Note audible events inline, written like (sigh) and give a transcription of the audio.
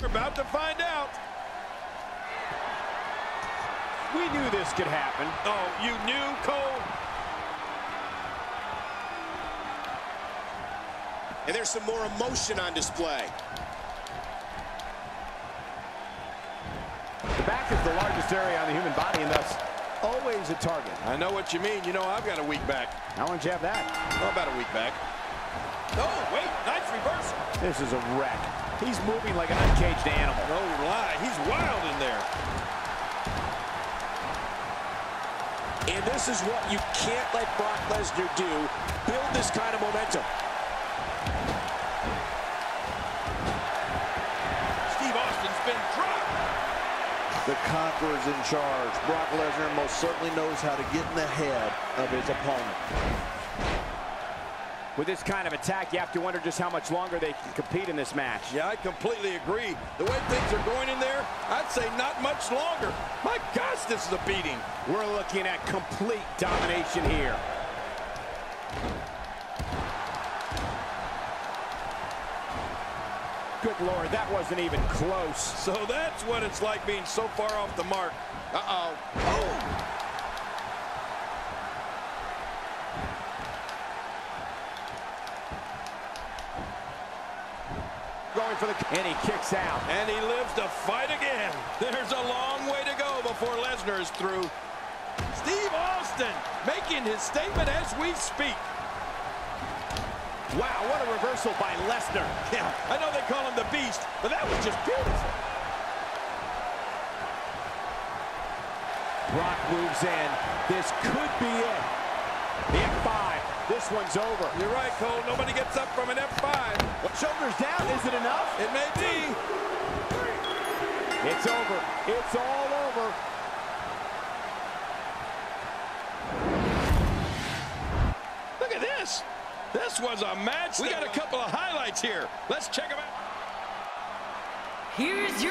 We're about to find out. We knew this could happen. Oh, you knew, Cole? And there's some more emotion on display. The back is the largest area on the human body and thus always a target. I know what you mean. You know I've got a weak back. How long did you have that? Oh, about a week back. Oh, wait, nice reversal. This is a wreck. He's moving like an uncaged animal. Oh, no lie, he's wild in there. And this is what you can't let Brock Lesnar do. Build this kind of momentum. Steve Austin's been dropped. The Conqueror's in charge. Brock Lesnar most certainly knows how to get in the head of his opponent. With this kind of attack, you have to wonder just how much longer they can compete in this match. Yeah, I completely agree. The way things are going in there, I'd say not much longer. My gosh, this is a beating. We're looking at complete domination here. Good Lord, that wasn't even close. So that's what it's like being so far off the mark. Uh-oh. Oh! Going for the... And he kicks out. And he lives to fight again. There's a long way to go before Lesnar is through. Steve Austin making his statement as we speak. Wow, what a reversal by Lesnar. (laughs) Yeah, I know they call him the Beast, but that was just beautiful. Brock moves in. This could be it. The F5. This one's over. You're right, Cole. Nobody gets up from an F5. Shoulders down. Is it enough? It may be. It's over. It's all over. Look at this. This was a match. We got a couple of highlights here. Let's check them out. Here's your